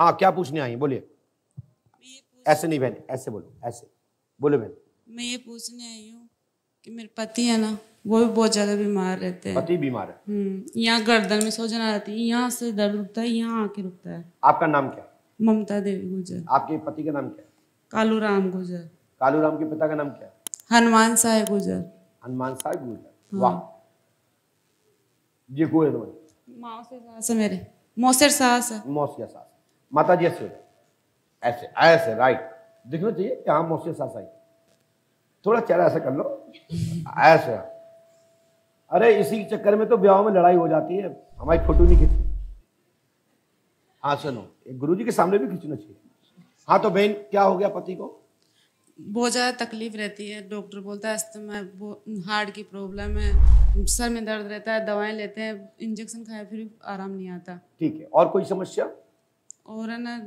हाँ क्या पूछने आई? बोलिए। ऐसे नहीं बहन ऐसे बोलो ऐसे। बोलो बहन। मैं ये पूछने आई हूँ कि मेरे पति है ना वो भी बहुत ज़्यादा बीमार रहते हैं। पति बीमार है। हम्म, यहाँ गर्दन में सोजन आ जाती है यहाँ से दर्द रुकता है यहाँ आके रुकता है। आपका नाम क्या है? ममता देवी गुजर। आपके पति का नाम क्या है? कालू राम गुजर। कालू राम के पिता का नाम क्या है? हनुमान साय गुजर। हनुमान साहब गुजर। वाह। ये को है तुम्हारी मौसेर सास है मेरे। मौसेर सास है। मौसिया सास। माता जी ऐसे ऐसे ऐसे राइट दिखना चाहिए कि हाँ मौसिया सास आई। थोड़ा चेहरा ऐसा कर लो ऐसे। अरे इसी चक्कर में तो ब्याह में लड़ाई हो जाती है। हमारी फ़ोटो नहीं खींचती हाँ सुनो गुरु जी के सामने भी खींचना चाहिए। हाँ तो बहन क्या हो गया पति को? बहुत ज़्यादा तकलीफ़ रहती है। डॉक्टर बोलता है अस्थमा वो हार्ट की प्रॉब्लम है सर में दर्द रहता है दवाएँ लेते हैं इंजेक्शन खाए फिर आराम नहीं आता। ठीक है और कोई समस्या? और है ना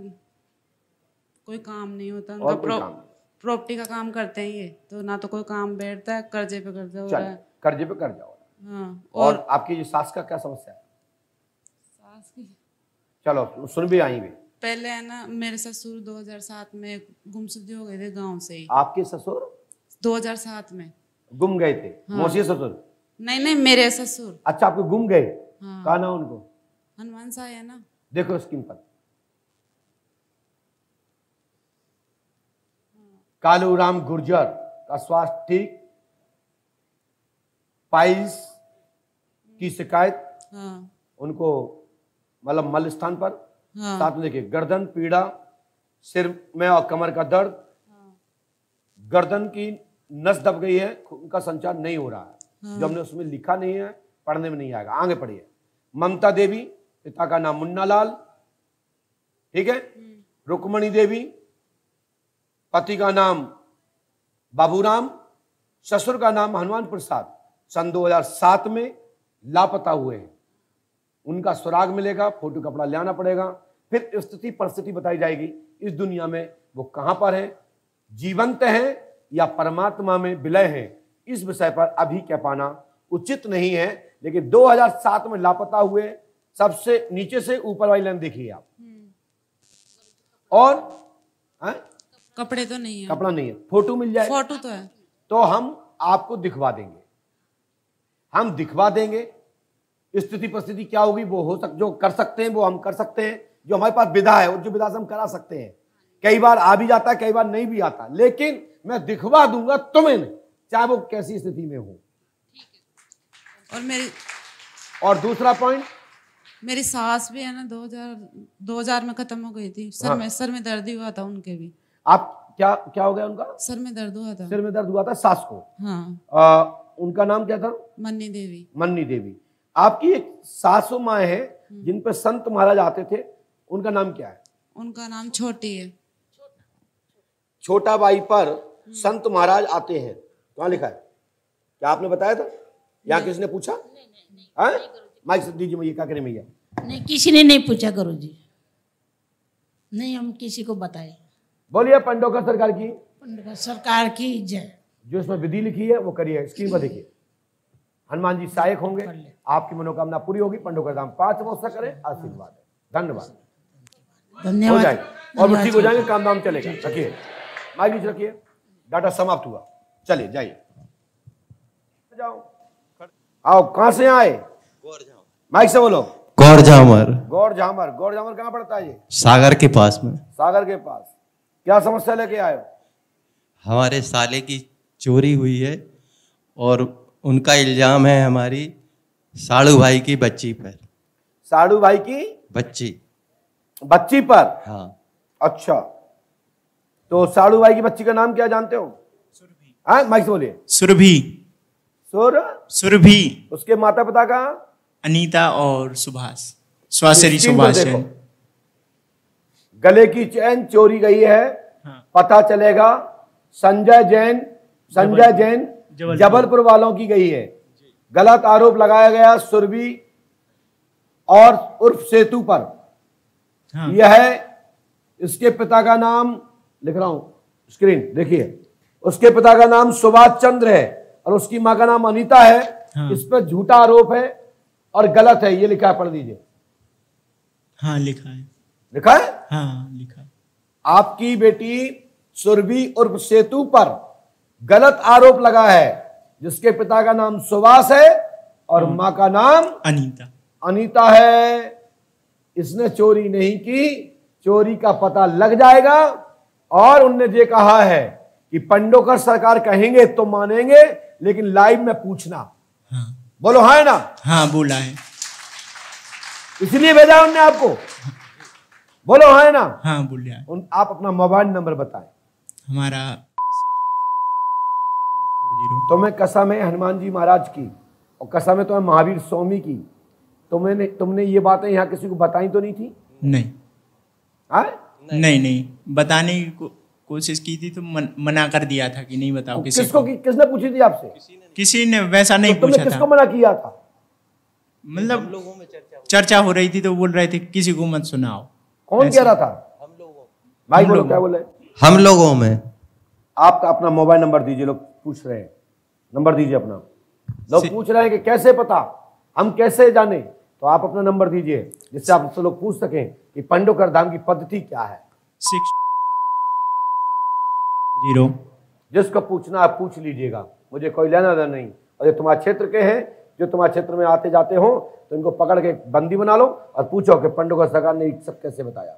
कोई काम नहीं होता और उनका नहीं। प्रॉपर्टी का काम करते हैं ये तो ना तो कोई काम बैठता है कर्जे पे कर्जा हो रहा है कर्जे पे कर जाओ हाँ। और और आपकी जो सास का क्या समस्या है? सास की? चलो सुन भी आई भी पहले है ना मेरे ससुर 2007 में गुमशुदगी हो गए थे गाँव से ही। आपके ससुर? 2007 में। गुम गए थे? हाँ। मौसी ससुर? नहीं नहीं मेरे ससुर। अच्छा आपके गुम गए? हाँ। कहा ना उनको? हनुमान साय है ना। देखो स्क्रीन पर कालूराम गुर्जर का स्वास्थ्य ठीक पाइस की शिकायत हाँ। उनको मतलब मल स्थान पर हाँ। साथ में देखिए गर्दन पीड़ा सिर में और कमर का दर्द गर्दन की नस दब गई है उनका संचार नहीं हो रहा है। जो हमने उसमें लिखा नहीं है पढ़ने में नहीं आएगा। आगे पढ़िए। ममता देवी पिता का नाम मुन्ना लाल ठीक है? रुक्मणी देवी पति का नाम बाबूराम ससुर का नाम हनुमान प्रसाद। सन 2007 में लापता हुए हैं। उनका सुराग मिलेगा फ़ोटो कपड़ा ले आना पड़ेगा। फिर स्थिति परिस्थिति बताई जाएगी इस दुनिया में वो कहाँ पर है? जीवंत है या परमात्मा में विलय है? इस विषय पर अभी कह पाना उचित नहीं है लेकिन 2007 में लापता हुए सबसे नीचे से ऊपर वाली लाइन देखिए आप। और हैं? कपड़े तो नहीं है। कपड़ा नहीं है। फ़ोटो मिल जाए। फ़ोटो तो है। तो हम आपको दिखवा देंगे। हम दिखवा देंगे। स्थिति परिस्थिति क्या होगी वो हो सक जो कर सकते हैं वो हम कर सकते हैं। जो हमारे पास विधा है और जो विधा से हम करा सकते हैं। कई बार आ भी जाता है कई बार नहीं भी आता। लेकिन मैं दिखवा दूँगा तुम्हें चाहे वो कैसी स्थिति में हो। और मेरी और दूसरा पॉइंट मेरी सास भी है ना 2000 2000 में खत्म हो गई थी। सर हाँ। में सर में दर्द ही हुआ था उनके भी। आप क्या क्या हो गया उनका? सर में दर्द हुआ था। सर में दर्द हुआ था सास को। हाँ। आ, उनका नाम क्या था? मन्नी देवी। मन्नी देवी। आपकी एक सासू माँ है जिन पर संत महाराज आते थे उनका नाम क्या है? उनका नाम छोटी है। छोटा बाई पर संत महाराज आते हैं। कहाँ लिखा है। क्या आपने बताया था? यहाँ किसने पूछा? हैं? माइक दीजिए भैया क्या करें भैया? नहीं किसी ने नहीं पूछा गुरु जी नहीं हम किसी को बताए। बोलिए पंडोकर सरकार की। पंडित सरकार की जय। जो इसमें विधि लिखी है वो करिए स्क्रीन पर देखिए हनुमान जी सहायक होंगे आपकी मनोकामना पूरी होगी पंडोकर धाम पाँच अवसर करें आशीर्वाद है। धन्यवाद। धन्यवाद। और वो ठीक हो जाएँगे काम दाम चलेगा रखिए। माइक नीचे रखिए। डाटा समाप्त हुआ। चलिए जाइए। जाओ। आओ कहाँ से आए? माइक से बोलो। गौर झामर गौर झामर गौर झामर कहाँ पड़ता है ये? सागर के पास में। सागर के पास। क्या समस्या लेके आए हो? हमारे साले की चोरी हुई है और उनका इल्ज़ाम है हमारी साड़ू भाई की बच्ची पर। साड़ू भाई की बच्ची। बच्ची पर? हाँ। अच्छा। तो साड़ू भाई की बच्ची का नाम क्या जानते हो? हाँ माइक से बोलिए। सुरभि। सुर? सुरभि। उसके माता पिता का अनीता और सुभाष। सुभाष गले की चैन चोरी गई है। हाँ। पता चलेगा संजय जैन संजय जैन जबलपुर। वालों की गई है। गलत आरोप लगाया गया सुरभि और उर्फ़ सेतु पर। हाँ। यह है इसके पिता का नाम लिख रहा हूँ स्क्रीन देखिए। उसके पिता का नाम सुभाष चंद्र है और उसकी माँ का नाम अनीता है। हाँ। इस पर झूठा आरोप है और गलत है ये लिखा है पढ़ दीजिए हाँ लिखा है। लिखा है? हाँ लिखा। आपकी बेटी सुरभि उर्फ़ सेतु पर गलत आरोप लगा है जिसके पिता का नाम सुभाष है और माँ का नाम अनीता। अनीता है। इसने चोरी नहीं की चोरी का पता लग जाएगा और उनने ये कहा है कि पंडोकर सरकार कहेंगे तो मानेंगे लेकिन लाइव में पूछना। हाँ। बोलो हाँ है ना? हाँ बोला है। इसलिए भेजा उनने आपको। बोलो हाँ ना? हाँ बोलिया है उन आप अपना मोबाइल नंबर बताएँ। हमारा तुम्हें कसम है हनुमान जी महाराज की और कसम है तुम्हें महावीर स्वामी की तुमने तुमने ये बातें यहाँ किसी को बताई तो नहीं थी? नहीं। हाँ? नहीं। नहीं नहीं। बताने की को, कोशिश की थी तो मन, मना कर दिया था कि नहीं बताओ किसी किसको को। कि, किसने पूछी थी आपसे? किसी ने वैसा नहीं तो पूछा किसको मना किया था? मतलब लोगों में चर्चा हो रही थी तो बोल रहे थे किसी को मत सुनाओ। कौन कह रहा था? भाई बोलो क्या बोले हम लोगों में। आपका अपना मोबाइल नंबर दीजिए लोग पूछ रहे हैं। नंबर दीजिए अपना। लोग पूछ रहे हैं कि कैसे पता? हम कैसे जाने? तो आप अपना नंबर दीजिए जिससे आप आपसे लोग पूछ सकें कि पंडोकर धाम की पद्धति क्या है। Six zero. जिसको पूछना आप पूछ लीजिएगा। मुझे कोई लेना देना नहीं। और ये तुम्हारे क्षेत्र के हैं जो तुम्हारे क्षेत्र में आते जाते हो तो इनको पकड़ के बंदी बना लो और पूछो कि पंडोकर सरकार ने सब कैसे बताया।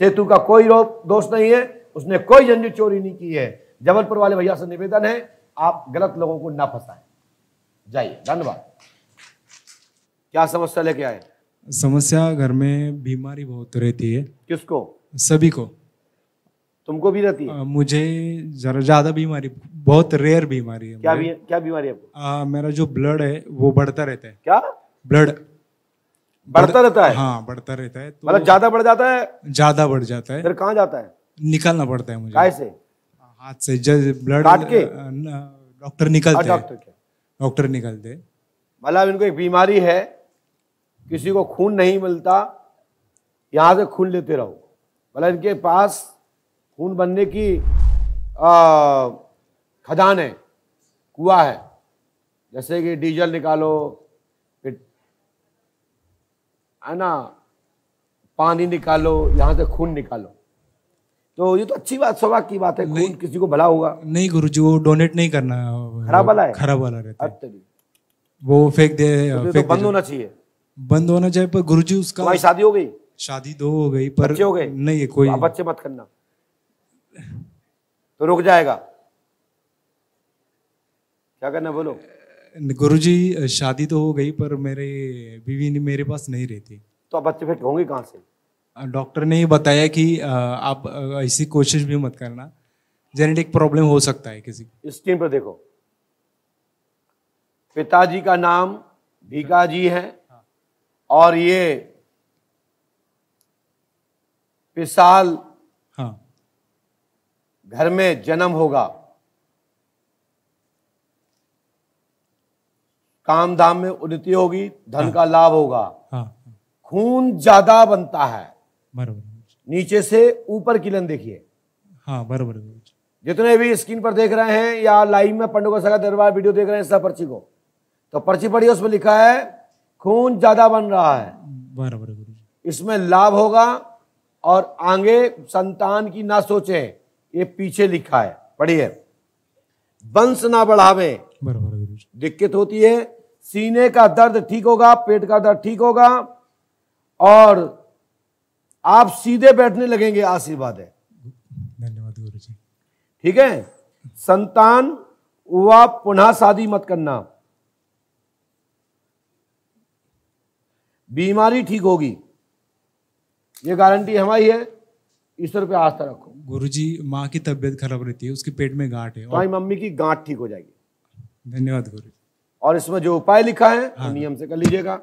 सेतु का कोई दोष नहीं है उसने कोई जंजी चोरी नहीं की है। जबलपुर वाले भैया से निवेदन है आप गलत लोगों को ना फंसाएँ। जाइए धन्यवाद। क्या समस्या लेके आए? समस्या घर में बीमारी बहुत रहती है। किसको? सभी को। तुमको भी रहती है? अ, मुझे जरा ज़्यादा बीमारी बहुत रेयर बीमारी है क्या भी क्या बीमारी है अ, मेरा जो ब्लड है वो बढ़ता रहता है। क्या? ब्लड बढ़ता रहता है? हाँ बढ़ता रहता है तो मतलब ज़्यादा बढ़ जाता है? ज़्यादा बढ़ जाता है। फिर कहाँ जाता है? निकालना पड़ता है मुझे। काय से? हाथ से जब ब्लड काट के? डॉक्टर निकलते हैं डॉक्टर डॉक्टर निकलते मतलब इनको एक बीमारी है किसी को खून नहीं मिलता यहाँ से खून लेते रहो। मतलब इनके पास खून बनने की आ, खदान है कुआ है। जैसे कि डीजल निकालो फिर है ना पानी निकालो यहाँ से खून निकालो। तो ये तो अच्छी बात सौभाग्य की बात है खून किसी को भला होगा। नहीं गुरु जी वो डोनेट नहीं करना खराब वाला है? खराब वाला रहता है। अब वो फेंक दे तो ये फेंक तो बंद होना चाहिए। बंद होना चाहिए पर गुरुजी उसका तुम्हारी शादी हो गई? शादी दो हो गई पर बच्चे हो गए? नहीं है कोई बच्चे मत करना। तो रुक जाएगा। क्या करना बोलो। गुरुजी शादी तो हो गई पर मेरे बीवी ने मेरे पास नहीं रहती। तो अब बच्चे फिर होंगे कहाँ से? डॉक्टर ने बताया कि आप ऐसी कोशिश भी मत करना। जेनेटिक प्रॉब्लम हो सकता है किसी को। स्क्रीन पर देखो। पिताजी का नाम भीका जी है और ये पिसाल हाँ। घर में जन्म होगा। काम धाम में उन्नति होगी धन का लाभ होगा। हाँ। खून ज़्यादा बनता है। बराबर नीचे से ऊपर किलन देखिए। हाँ बराबर जितने भी स्क्रीन पर देख रहे हैं या लाइव में पंडों का सगा दरबार वीडियो देख रहे हैं सब पर्ची को। तो पर्ची पढ़िए उसमें लिखा है खून ज़्यादा बन रहा है। बराबर इसमें लाभ होगा और आगे संतान की ना सोचे ये पीछे लिखा है। पढ़िए। वंश ना बढ़ावे। बराबर। दिक्कत होती है सीने का दर्द ठीक होगा पेट का दर्द ठीक होगा और आप सीधे बैठने लगेंगे आशीर्वाद है। धन्यवाद गुरु जी ठीक है? संतान हुआ पुनः शादी मत करना। बीमारी ठीक होगी। ये गारंटी हमारी है। ईश्वर पे आस्था रखो। गुरुजी माँ की तबीयत खराब रहती है उसके पेट में गांठ है और तुम्हारी मम्मी की गांठ ठीक हो जाएगी। धन्यवाद गुरुजी। और इसमें जो उपाय लिखा है हाँ। नियम से कर लीजिएगा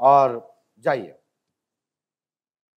और जाइए